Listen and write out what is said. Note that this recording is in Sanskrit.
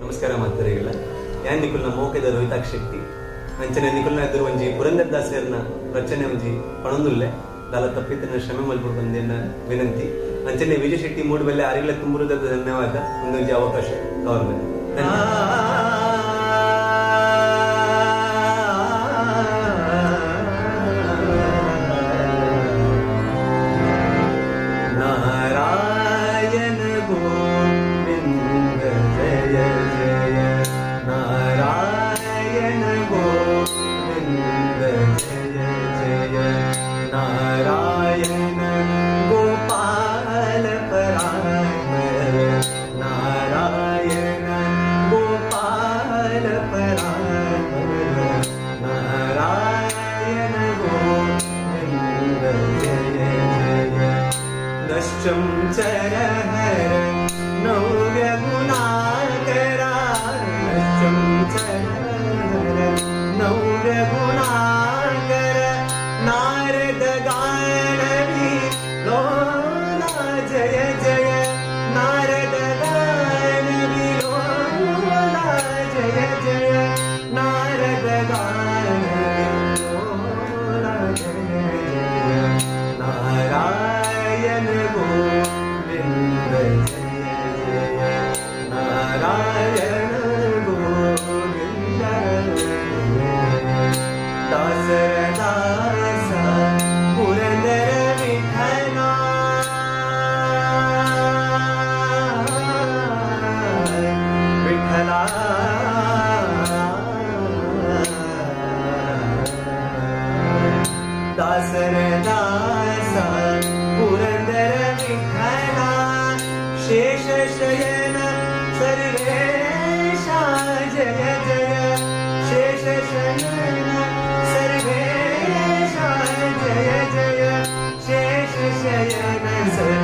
ನಮಸ್ಕಾರ ಮಾತರಿಗಳ ಯಾನ್ ನಿಕುಲ್ನ ಮೋಕೆದ ರೋಹಿತಾಕ್ ಶಕ್ತಿ ಅಂಚನೆ ನಿಕುಲ್ನ ಎದುರು ಒಂಜಿ ಪುರಂದರ್ ದಾಸರ್ನ ರಚನೆ ಒಂಜಿ ಪಣೊಂದುಲ್ಲೆ. ದಾಲ ತಪ್ಪಿತನ ಶ್ರಮೆ ಮಲ್ಪಡು ಬಂದೆನ್ನ ವಿನಂತಿ. ಅಂಚನೆ ವಿಜಯ ಶೆಟ್ಟಿ ಮೂಡುಬಲ್ಲೆ ಆರಿಗಳ ತುಂಬುರುದ ಧನ್ಯವಾದ. ಒಂದೊಂಜಿ ಅವಕಾಶ. Government chậm trễ nâu ghét nào सरदास पुरन्दर निष शयन सर्वे शा जय जया शेष शयन जय ज सर्व